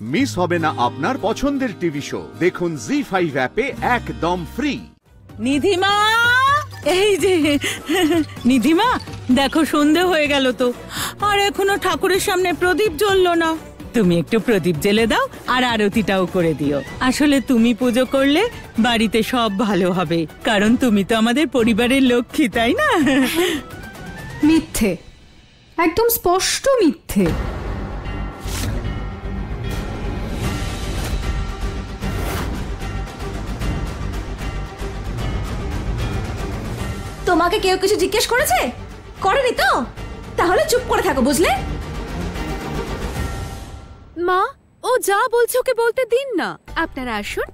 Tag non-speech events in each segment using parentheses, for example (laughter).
Miss হবে না আপনার পছন্দের টিভি শো। দেখুন জি ফাইভ অ্যাপে একদম ফ্রি নিধিমা! এই যে নিধিমা দেখো সন্ধে হয়ে গেল তো। আর এখনও ঠাকুরের সামনে প্রদীপ জ্বললো না। তুমি একটু প্রদীপ জেলে দাও আর আরতিটাও করে দিও। আসলে তুমি পুজো করলে বাড়িতে সব ভালো হবে কারণ তুমি তো আমাদের পরিবারের লক্ষ্মী তাই না? মিথ্যে। একদম স্পষ্ট মিথ্যে। তোমাকে কেউ কিছু জিজ্ঞেস করেছে? করেনি তো? তাহলে চুপ করে থাকো বুঝলে? মা ও যা বলছে ওকে বলতে দিন না। আপনারা আসুন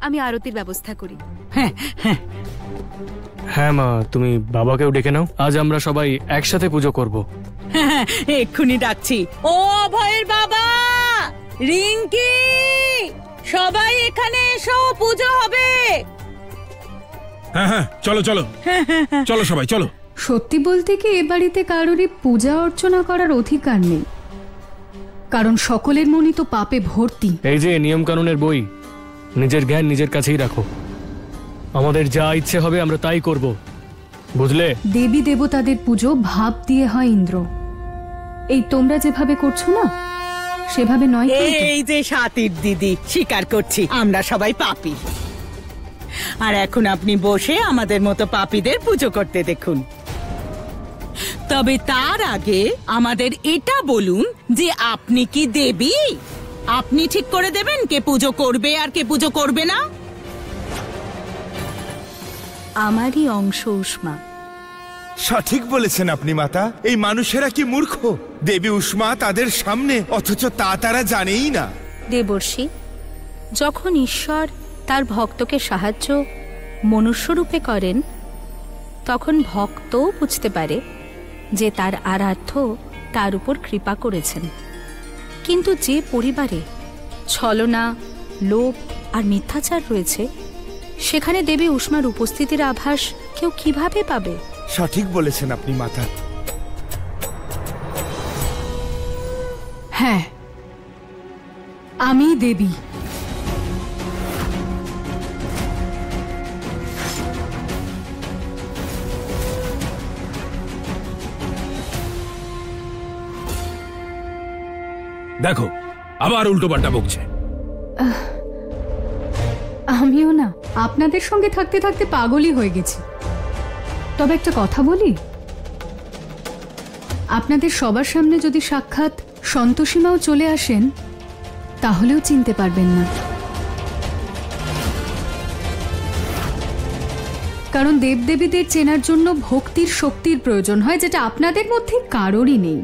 আমি আরতির ব্যবস্থা করি। হ্যাঁ হ্যাঁ। হ্যাঁ মা তুমি বাবাকেও ডেকে নাও। আজ আমরা সবাই একসাথে পুজো করব। হ্যাঁ, (laughs) এক্ষুনি ডাকছি। ও ভয়ের বাবা! রিঙ্কি! সবাই এখানে এসো পুজো হবে। হ্যাঁ হ্যাঁ চলো চলো। চলো সবাই চলো। সত্যি বলতে কি এ বাড়িতে কারোরই পূজা অর্চনা করার অধিকার নেই। কারণ সকলের মনই তো পাপে ভর্তি। এই যে নিয়ম কানুনের বই নিজের জ্ঞান নিজের কাছেই রাখো। আমাদের যা ইচ্ছে হবে আমরা তাই করব। বুঝলে? দেবী দেবতাদের পুজো ভাব দিয়ে হয় ইন্দ্র। এই তোমরা যেভাবে করছ না সেভাবে নয়। এই যে সাতির দিদি স্বীকার করছি আমরা সবাই পাপি। আর এখন আপনি বসে আমাদের মতো পাপীদের পুজো করতে দেখুন। তবে তার আগে আমাদের এটা বলুন যে আপনি কি দেবী? আপনি ঠিক করে দেবেন কে পুজো করবে আর কে পুজো করবে না? আমারই অংশ উষ্মা। সঠিক বলেছেন আপনি মাতা। এই মানুষেরা কি মূর্খ? দেবী উষ্মা তাদের সামনে অথচ তা তারা জানেই না। দেবর্ষি যখন ঈশ্বর তার ভক্তকে সাহায্য মনুষ্যরূপে করেন তখন ভক্তও বুঝতে পারে যে তার আরাধ্য তার উপর কৃপা করেছেন। কিন্তু যে পরিবারে ছলনা লোভ আর মিথ্যাচার রয়েছে সেখানে দেবী উষ্মার উপস্থিতির আভাস কেউ কীভাবে পাবে? সঠিক বলেছেন আপনি মাতা। হ্যাঁ আমি দেবী। দেখো, আবার উল্টো পাল্টা বকছে। আমিও না, আপনাদের সঙ্গে থাকতে থাকতে পাগলই হয়ে গেছি। তবে একটা কথা বলি? আপনাদের সবার সামনে যদি সাক্ষাৎ সন্তোষীমাও চলে আসেন, তাহলেও চিনতে পারবেন না। কারণ দেবদেবীদের চেনার জন্য ভক্তির শক্তির প্রয়োজন হয়, যেটা আপনাদের মধ্যে কারোরই নেই।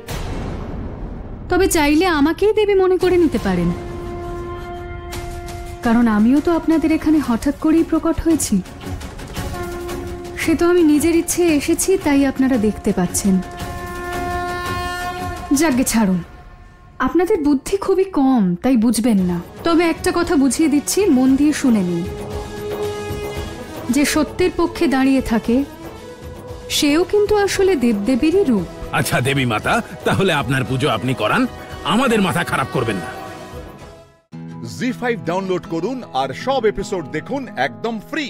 তবে চাইলে আমাকেই দেবী মনে করে নিতে পারেন। কারণ আমিও তো আপনাদের এখানে হঠাৎ করেই প্রকট হয়েছি। সে তো আমি নিজের ইচ্ছে এসেছি, তাই আপনারা দেখতে পাচ্ছেন। যাকে ছাড়ুন। আপনাদের বুদ্ধি খুবই কম, তাই বুঝবেন না। তবে একটা কথা বুঝিয়ে দিচ্ছি, মন দিয়ে শুনে নিন। যে সত্যের পক্ষে দাঁড়িয়ে থাকে, সেও কিন্তু আসলে দেবদেবীরই রূপ। আচ্ছা দেবী মাতা, তাহলে আপনার পুজো আপনি করান। আমাদের মাথা খারাপ করবেন না। জি ফাইভ ডাউনলোড করুন আর সব এপিসোড দেখুন একদম ফ্রি।